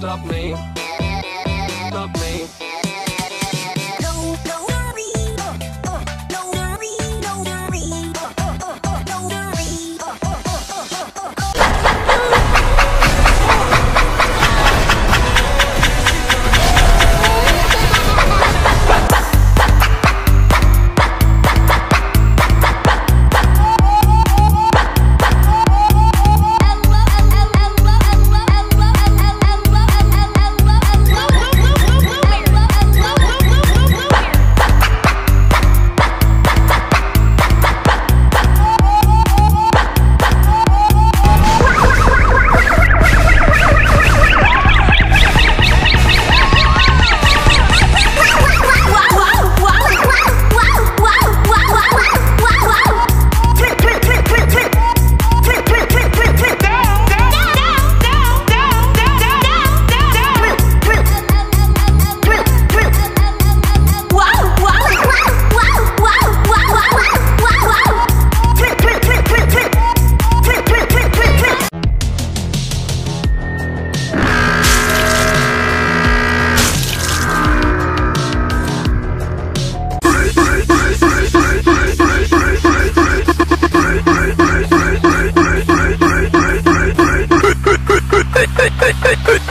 stop, me. Stop me. T'es pas, t'es pas.